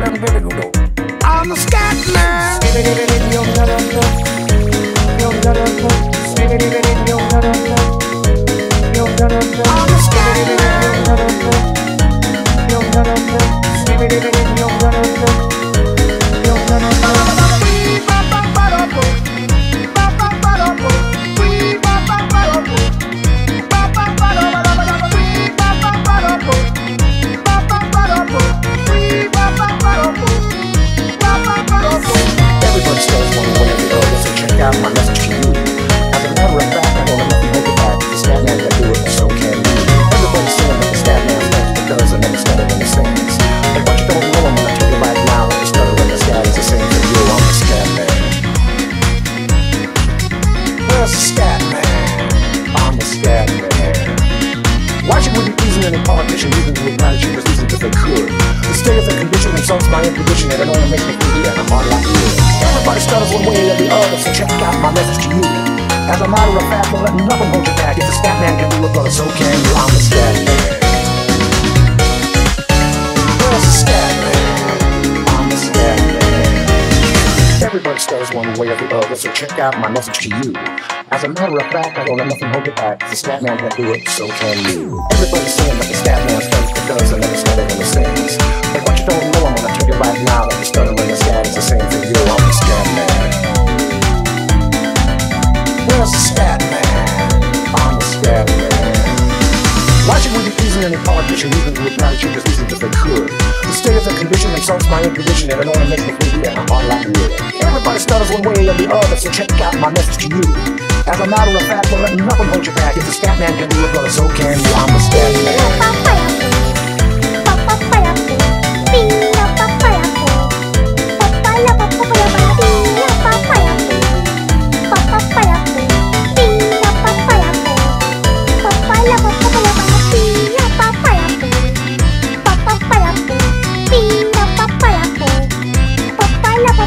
I'm so my message to you. As a matter of fact, I don't have nothing back. The stat man do it, and so can you. Everybody's saying that the stat man because I never stutter when he sings. But what you don't know, I'm gonna tell you right now the stutter and the stat is the same for you. I'm the stat. Where's the stat? I'm the stat. Why should we be pleasing any politician even who would manage cheapest easy they could? The state of the condition insults my intuition and it only makes me feel I'm hard like you. Everybody stutters one way or the other, so check out my message to you. As a matter of fact, don't let nothing hold you back. If the stat man can do it, brother, so can you. I'm the stat man. Where's the stat man? I'm the stat man. Everybody stutters one way or the other, so check out my message to you. As a matter of fact, I don't let nothing hold you back. If the stat man can do it, so can you. Everybody's saying that the stat man stunts because easy if they could? The state of the condition and it only makes me feel yeah, I'm hard like wood. Everybody stutters one way or the other, so check out my message to you. As a matter of fact, don't let nothing hold you back. If the stat man can do it, brother, so can you. I'm a stat man.